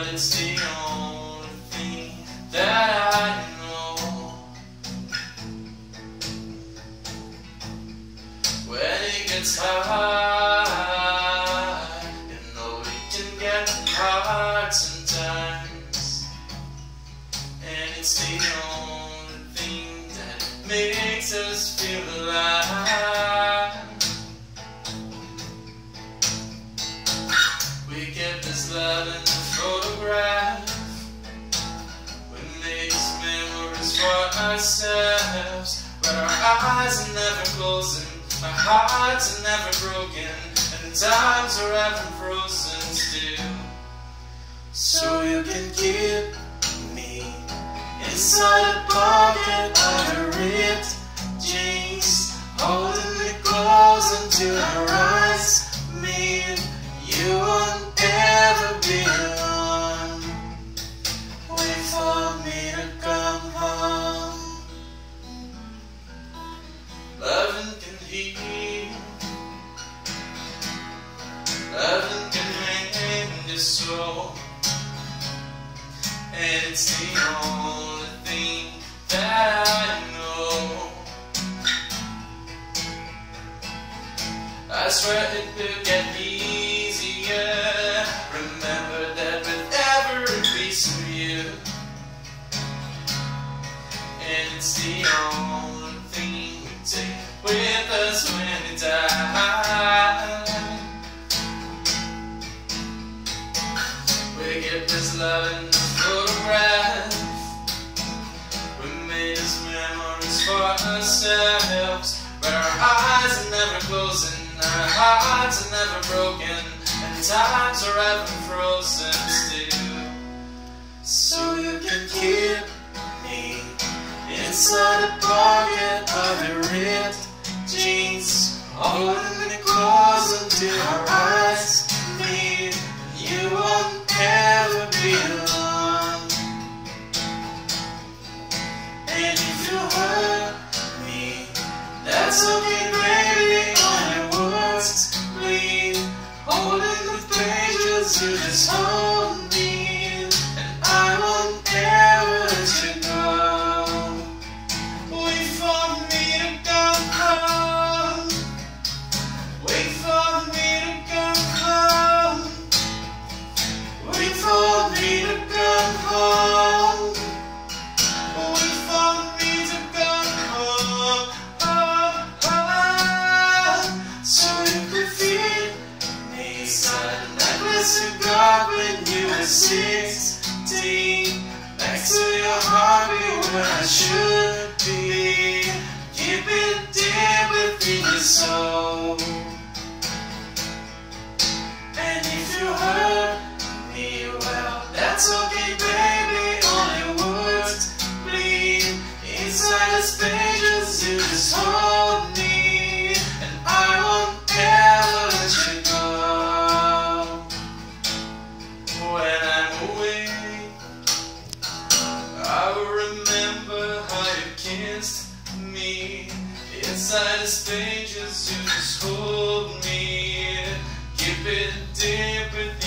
but it's the only thing that I know. When it gets hard, you know it can get hard sometimes, and it's the only thing that makes us feel alive. Love in the photograph. Made these memories for ourselves, but our eyes are never closing, our hearts are never broken, and the times are ever frozen still. So you can keep me inside a pocket of your ripped jeans, holding me close until our eyes your. And it's the only thing that I know. I swear it will get easier. Remember that with every piece of you. And it's the only thing we take with us when we die. Get this love in the photograph. We made these memories for ourselves. But our eyes are never closing, our hearts are never broken, and times are ever frozen still. So you can keep me inside a pocket of your ripped jeans, holding me close until our eyes that's your worst bleed, holding the pages you just hold 16 Next to your heartbeat where I should be. Keep it deep within your soul. You just hold me. Keep it deep